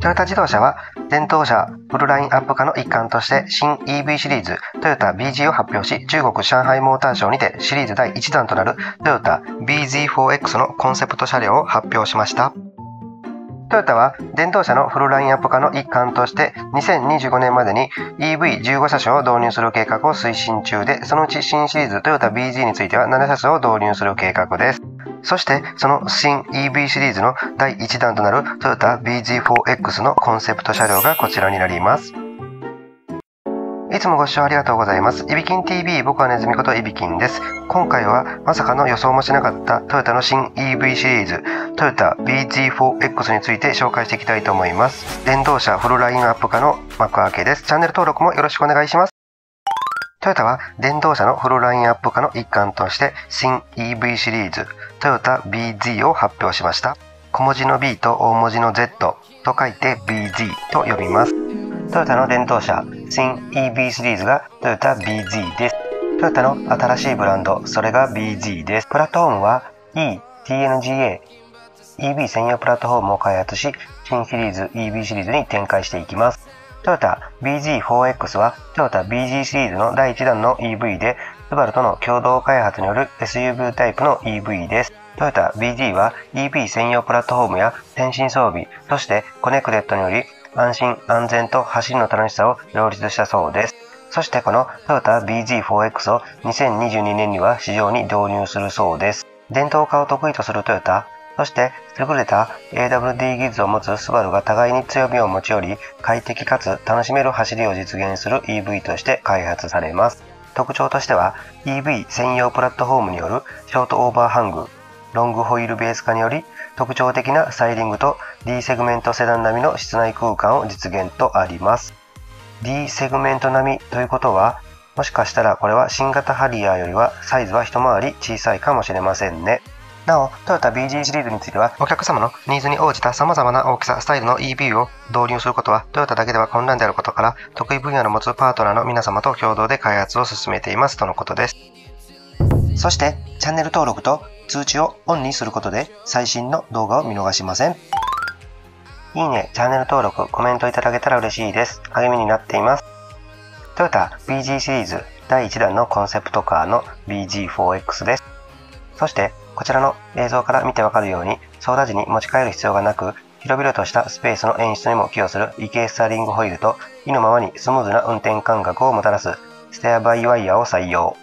トヨタ自動車は電動車フルラインアップ化の一環として新 EV シリーズトヨタ BG を発表し中国上海モーターショーにてシリーズ第1弾となるトヨタ BZ4X のコンセプト車両を発表しました。トヨタは電動車のフルラインアップ化の一環として2025年までに EV15 車種を導入する計画を推進中でそのうち新シリーズトヨタ BG については7車種を導入する計画です。そしてその新 EV シリーズの第1弾となるトヨタ BG4X のコンセプト車両がこちらになりますいつもご視聴ありがとうございます。いびきん TV 僕はネズミこといびきんです。今回はまさかの予想もしなかったトヨタの新 EV シリーズトヨタ BG4X について紹介していきたいと思います。電動車フルラインアップ化の幕開けです。チャンネル登録もよろしくお願いします。トヨタは電動車のフルラインアップ化の一環として新 EV シリーズトヨタ BZ を発表しました。小文字の B と大文字の Z と書いて BZ と呼びます。トヨタの電動車新 EV シリーズがトヨタ BZ です。トヨタの新しいブランド、それが BZ です。プラットフォームは eTNGA EV 専用プラットフォームを開発し、新シリーズ EV シリーズに展開していきます。トヨタ BZ4X はトヨタ BG シリーズの第1弾の EV で、スバルとの共同開発による SUV タイプの EV です。トヨタ bZ は EV 専用プラットフォームや先進装備、そしてコネクテッドにより安心安全と走りの楽しさを両立したそうです。そしてこのトヨタ BG4X を2022年には市場に導入するそうです。電動化を得意とするトヨタ、そして優れた AWD 技術を持つスバルが互いに強みを持ち寄り、快適かつ楽しめる走りを実現する EV として開発されます。特徴としては EV 専用プラットフォームによるショートオーバーハング、ロングホイールベース化により特徴的なスタイリングと D セグメントセダン並みの室内空間を実現とあります。D セグメント並みということはもしかしたらこれは新型ハリアーよりはサイズは一回り小さいかもしれませんね。なお、トヨタ BG シリーズについては、お客様のニーズに応じた様々な大きさ、スタイルの EV を導入することは、トヨタだけでは混乱であることから、得意分野の持つパートナーの皆様と共同で開発を進めていますとのことです。そして、チャンネル登録と通知をオンにすることで、最新の動画を見逃しません。いいね、チャンネル登録、コメントいただけたら嬉しいです。励みになっています。トヨタ BG シリーズ第1弾のコンセプトカーの BG4X です。そして、こちらの映像から見てわかるように、操舵時に持ち帰る必要がなく、広々としたスペースの演出にも寄与する異形スターリングホイールと、意のままにスムーズな運転感覚をもたらすステアバイワイヤーを採用。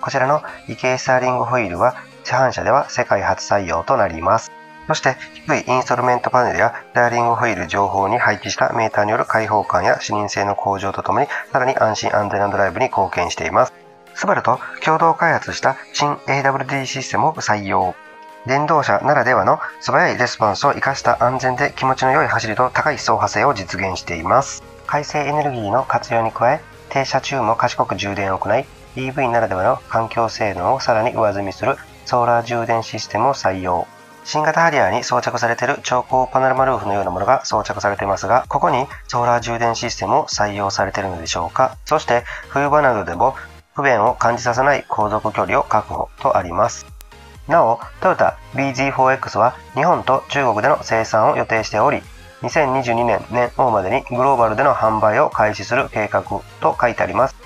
こちらの異形スターリングホイールは、市販車では世界初採用となります。そして低いインストルメントパネルやステアリングホイール情報に配置したメーターによる開放感や視認性の向上とともにさらに安心安全なドライブに貢献しています。スバルと共同開発した新 AWD システムを採用。電動車ならではの素早いレスポンスを生かした安全で気持ちの良い走りと高い走破性を実現しています。回生エネルギーの活用に加え、停車中も賢く充電を行い、EV ならではの環境性能をさらに上積みするソーラー充電システムを採用。新型ハリアーに装着されている超高パノラマルーフのようなものが装着されていますが、ここにソーラー充電システムを採用されているのでしょうか。そして冬場などでも不便を感じさせない航続距離を確保とあります。なお、トヨタ BG4X は日本と中国での生産を予定しており、2022年年王までにグローバルでの販売を開始する計画と書いてあります。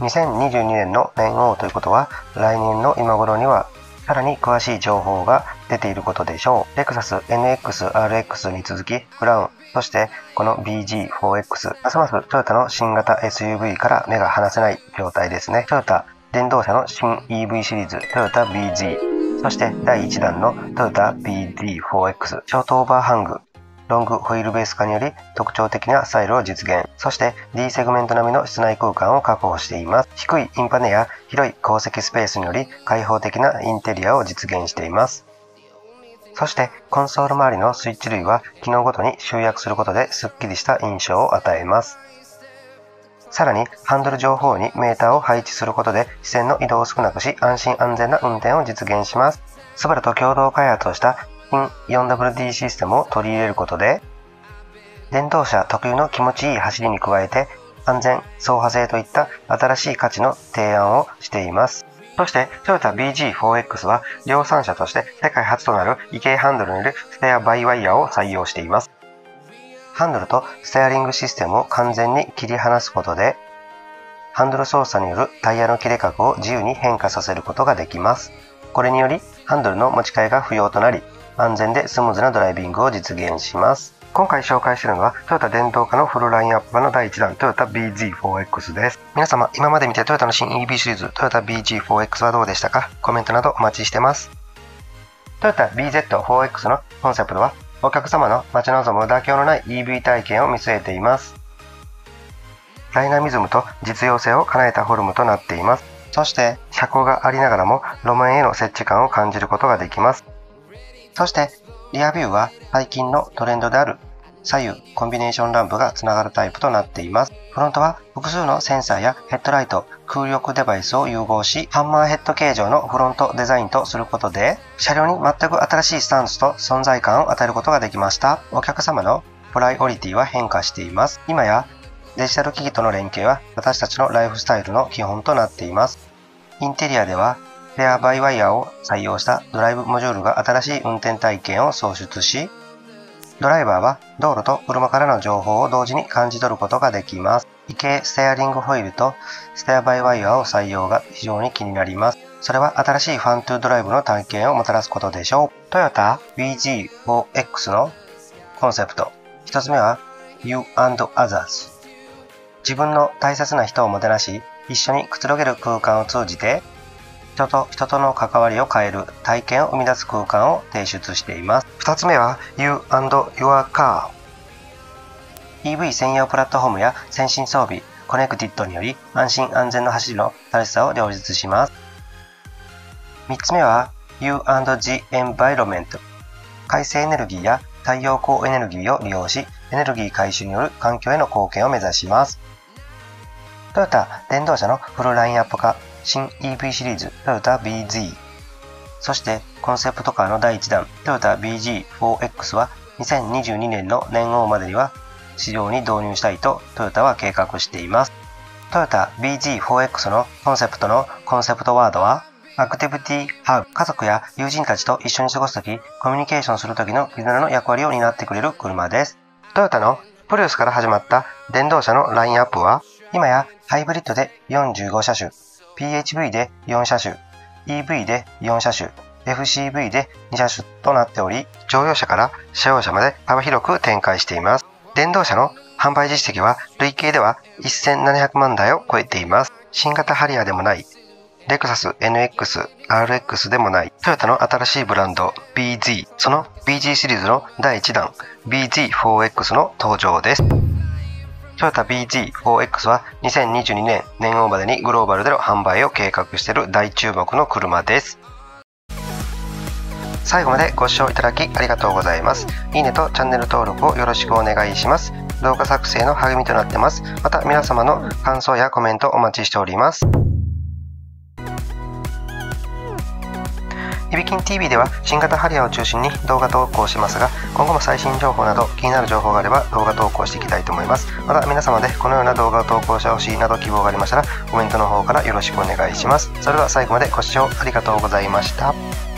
2022年の年王ということは、来年の今頃にはさらに詳しい情報が出ていることでしょう。レクサス NX、RX に続き、クラウン、そしてこの BG4X、ますますトヨタの新型 SUV から目が離せない状態ですね。トヨタ電動車の新 EV シリーズ、トヨタ BG、そして第1弾のトヨタ BD4X ショートオーバーハングロングホイールベース化により特徴的なスタイルを実現。そして D セグメント並みの室内空間を確保しています。低いインパネや広い鉱石スペースにより開放的なインテリアを実現しています。そしてコンソール周りのスイッチ類は機能ごとに集約することでスッキリした印象を与えます。さらに、ハンドル上方にメーターを配置することで視線の移動を少なくし、安心安全な運転を実現します。スバルと共同開発をした 4WD システムを取り入れることで、電動車特有の気持ちいい走りに加えて、安全、走破性といった新しい価値の提案をしています。そして、トヨタ BG4X は量産車として世界初となる異形ハンドルによるステアバイワイヤーを採用しています。ハンドルとステアリングシステムを完全に切り離すことで、ハンドル操作によるタイヤの切れ角を自由に変化させることができます。これにより、ハンドルの持ち替えが不要となり、安全でスムーズなドライビングを実現します。今回紹介するのはトヨタ電動化のフルラインアップの第1弾トヨタ BZ4X です。皆様、今まで見てトヨタの新 EV シリーズトヨタ BG4X はどうでしたか？コメントなどお待ちしてます。トヨタ BZ4X のコンセプトはお客様の待ち望む妥協のない EV 体験を見据えています。ダイナミズムと実用性を叶えたフォルムとなっています。そして車高がありながらも路面への設置感を感じることができます。そしてリアビューは最近のトレンドである左右コンビネーションランプがつながるタイプとなっています。フロントは複数のセンサーやヘッドライト、空力デバイスを融合し、ハンマーヘッド形状のフロントデザインとすることで、車両に全く新しいスタンスと存在感を与えることができました。お客様のプライオリティは変化しています。今やデジタル機器との連携は私たちのライフスタイルの基本となっています。インテリアではフェアバイワイヤーを採用したドライブモジュールが新しい運転体験を創出し、ドライバーは道路と車からの情報を同時に感じ取ることができます。異形ステアリングホイールとステアバイワイヤーを採用が非常に気になります。それは新しいファントゥードライブの体験をもたらすことでしょう。トヨタ BG4X のコンセプト。一つ目は You and Others。自分の大切な人をもてなし、一緒にくつろげる空間を通じて人と人との関わりを変える体験を生み出す空間を提供しています。2つ目は You and Your Car EV 専用プラットフォームや先進装備、コネクティッドにより安心安全の走りの楽しさを両立します。3つ目は You and the Environment 海性エネルギーや太陽光エネルギーを利用し、エネルギー回収による環境への貢献を目指します。トヨタ電動車のフルラインアップ化新 EV シリーズトヨタ BZ そしてコンセプトカーの第1弾トヨタ BG4X は2022年の年号までには市場に導入したいとトヨタは計画しています。トヨタ BG4X のコンセプトのコンセプトワードはアクティビティーハブ家族や友人たちと一緒に過ごすときコミュニケーションするときの絆の役割を担ってくれる車です。トヨタのプリウスから始まった電動車のラインアップは今やハイブリッドで45車種。PHV で4車種、EV で4車種、FCV で2車種となっており、乗用車から車用車まで幅広く展開しています。電動車の販売実績は累計では1700万台を超えています。新型ハリアーでもない、レクサス NX、RX でもない、トヨタの新しいブランド BZ、その BG シリーズの第1弾 BZ4X の登場です。トヨタ BZ4X は2022年年号までにグローバルでの販売を計画している大注目の車です。最後までご視聴いただきありがとうございます。いいねとチャンネル登録をよろしくお願いします。動画作成の励みとなってます。また皆様の感想やコメントお待ちしております。いびきん TV では新型ハリアを中心に動画投稿しますが今後も最新情報など気になる情報があれば動画投稿していきたいと思います。また皆様でこのような動画を投稿してほしいなど希望がありましたらコメントの方からよろしくお願いします。それでは最後までご視聴ありがとうございました。